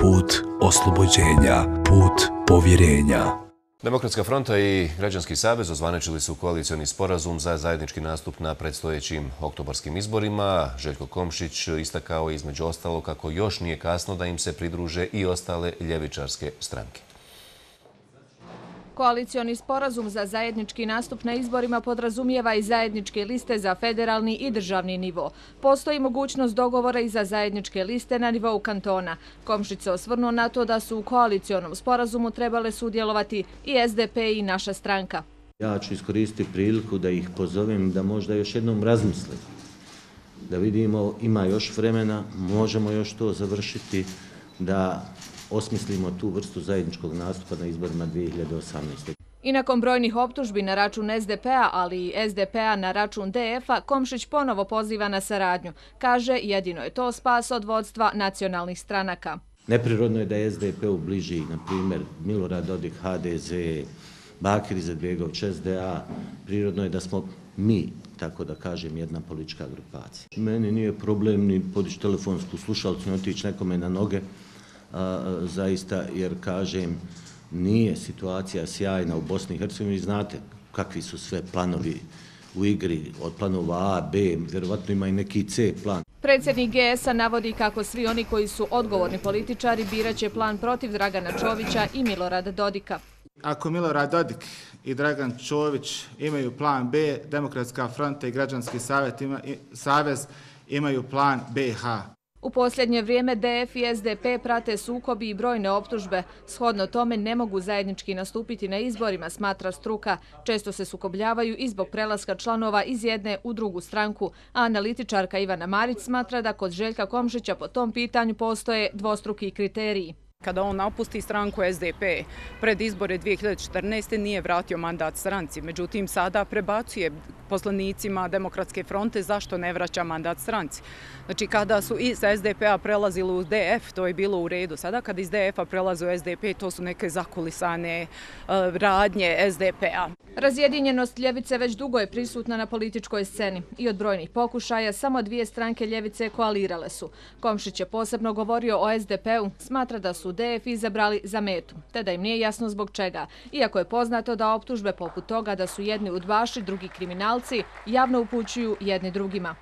put oslobođenja, put povjerenja. Demokratska fronta i Građanski savez ozvanečili su koalicioni sporazum za zajednički nastup na predstojećim oktobarskim izborima. Željko Komšić istakao između ostalo kako još nije kasno da im se pridruže i ostale ljevičarske stranke. Koalicioni sporazum za zajednički nastup na izborima podrazumijeva i zajedničke liste za federalni i državni nivo. Postoji mogućnost dogovora i za zajedničke liste na nivou kantona. Komšić se osvrnuo na to da su u koalicionom sporazumu trebale sudjelovati i SDP i naša stranka. Ja ću iskoristiti priliku da ih pozovem da možda još jednom razmisle. Da vidimo ima još vremena, možemo još to završiti, da osmislimo tu vrstu zajedničkog nastupa na izborima 2018. I nakon brojnih optužbi na račun SDP-a, ali i SDP-a na račun DF-a, Komšić ponovo poziva na saradnju. Kaže, jedino je to spas od vodstva nacionalnih stranaka. Neprirodno je da je SDP u bliži, na primjer, Milorad Dodik, HDZ, Bakir Izetbegović, SDA. Prirodno je da smo mi, tako da kažem, jedna politička grupacija. Meni nije problem ni podići telefonsku slušalcu, ni otići nekome na noge, zaista, jer kažem, nije situacija sjajna u Bosni i Hercegovini. Znate kakvi su sve planovi u igri od planova A, B, vjerovatno ima i neki C plan. Predsjednik GS-a navodi kako svi oni koji su odgovorni političari biraće plan protiv Dragana Čovića i Milorada Dodika. Ako Milorad Dodik i Dragan Čović imaju plan B, Demokratska fronta i Građanski savez imaju plan BH. U posljednje vrijeme DF i SDP prate sukobi i brojne optužbe. Shodno tome ne mogu zajednički nastupiti na izborima, smatra struka. Često se sukobljavaju i zbog prelaska članova iz jedne u drugu stranku. A analitičarka Ivana Marić smatra da kod Željka Komšića po tom pitanju postoje dvostruki kriteriji. Kada on napusti stranku SDP pred izbore 2014. nije vratio mandat stranci. Međutim, sada prebacuje poslanicima Demokratske fronte zašto ne vraća mandat stranci. Znači, kada su iz SDP-a prelazili u DF, to je bilo u redu. Sada kada iz DF-a prelaze u SDP, to su neke zakulisane e, radnje SDP-a. Razjedinjenost Ljevice već dugo je prisutna na političkoj sceni i od brojnih pokušaja samo dvije stranke Ljevice koalirale su. Komšić je posebno govorio o SDP-u, smatra da su DF izabrali za metu, te da im nije jasno zbog čega, iako je poznato da optužbe poput toga da su jedni udbaši, drugi kriminalci, javno upućuju jedni drugima.